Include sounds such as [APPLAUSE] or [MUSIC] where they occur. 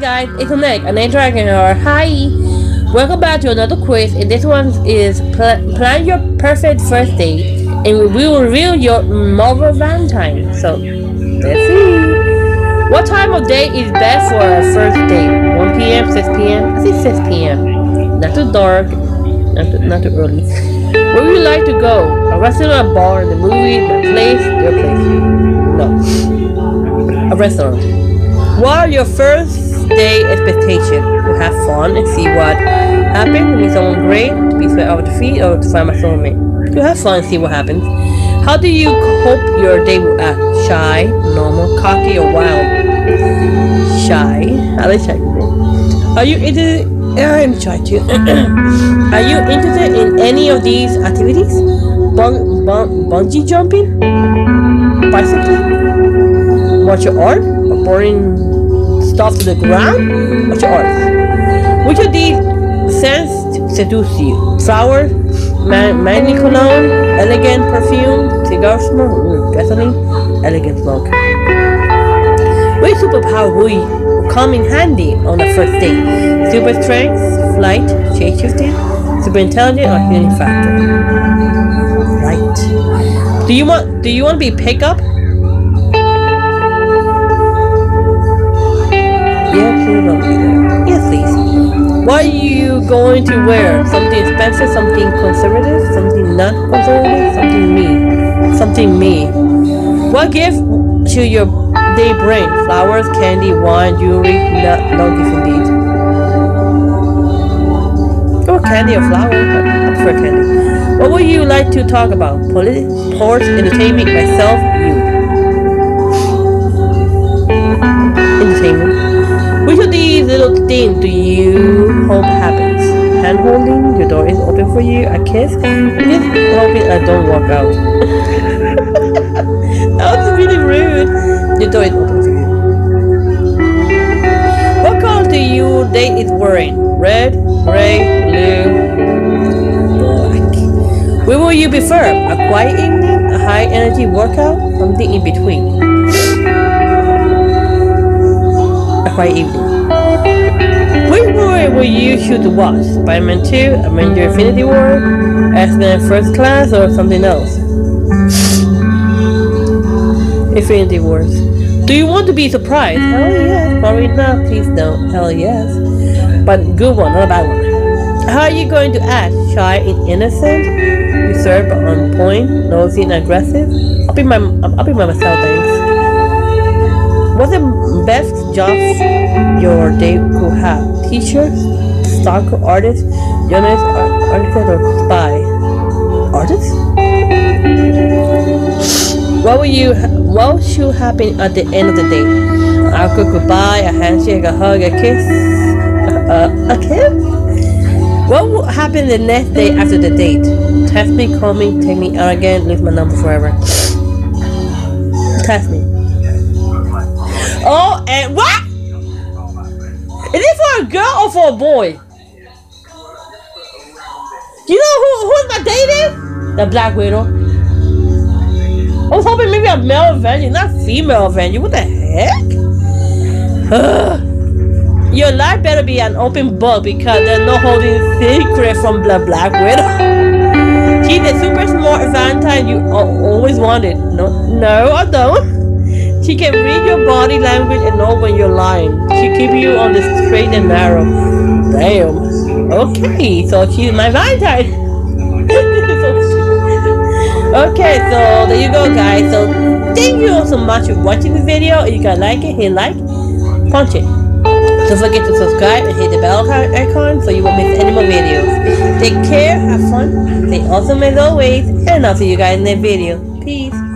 guys, it's Nick, an A Dragonheart hi. Welcome back to another quiz, and this one is pl plan your perfect first date, and we will reveal your Marvel Valentine. So let's see. What time of day is best for a first date? 1 p.m., 6 p.m. I say 6 p.m. Not too dark, not too, not too early. Where would you like to go? A restaurant, a bar, the movie, the place, your place? No, a restaurant. What are your first day expectations? To have fun and see what happens, to meet someone great, to be swept off the feet, or to find my soulmate. To have fun and see what happens. How do you hope your day will act? Shy, normal, cocky, or wild? Shy. I like shy people. Are you into? [COUGHS] I'm shy too. [COUGHS] are you interested in any of these activities? Bung, bung, bungee jumping, bicycling, martial art, or boring stuff to the ground? What's your art? Which of these scents seduce you? Flowers, man, manly cologne, elegant perfume, cigar smoke, gasoline, elegant smoke. Which superpower will come in handy on the first date? Super strength, flight, shape shifting, super intelligent, or healing factor? Right. Do you want do you want to be pick Yeah, please don't. Yes, please. What are you going to wear? Something expensive, something conservative, something not conservative, something me. Something me. What gift should your day bring? Flowers, candy, wine, jewelry? No, no gift indeed. Or candy or flower, but I prefer candy. What would you like to talk about? Politics, sports, entertainment, myself, you. Entertainment. Which of these little things do you hope happens? Hand holding, your door is open for you, a kiss, and just hoping I uh, don't walk out. [LAUGHS] that was really rude. Your door is open for you. What color do you date is wearing? Red, gray, blue, black. Where will you prefer? A quiet evening, a high energy workout, something in between? Evening. Which movie will you choose to watch? Spider-Man 2, Avenger Infinity War, X-Men First Class, or something else? [SIGHS] Infinity Wars. Do you want to be surprised? Hell yes. Probably not. Please don't. Hell yes. But good one, not a bad one. How are you going to act? Shy and innocent? Reserved but on point? Nosy and aggressive? I'll be my I'll be my myself, thanks. What's the best jobs your date could have? Teacher, stalker, artist, journalist, ar- architect, or spy? Artist? What will you? What should happen at the end of the day? A good goodbye, a handshake, a hug, a kiss, a, a, kiss. What will happen the next day after the date? Text me, call me, take me out again, leave my number forever. Text me. Oh, and what? Is it for a girl or for a boy? You know who who's my date is? The Black Widow. I was hoping maybe a male Avenger, not female Avenger. What the heck? Ugh. Your life better be an open book because there's no holding secret from the Black Widow. [LAUGHS] She's the super smart Valentine you always wanted. No, no, I don't. She can read body language and know when you're lying. She keep you on the straight and narrow. Damn. Okay, so she's my Valentine. [LAUGHS] Okay, so there you go, guys. So thank you all so much for watching the video. If you guys like it, hit like, punch it. Don't forget to subscribe and hit the bell icon so you won't miss any more videos. Take care, have fun, stay awesome as always, and I'll see you guys in the video. Peace.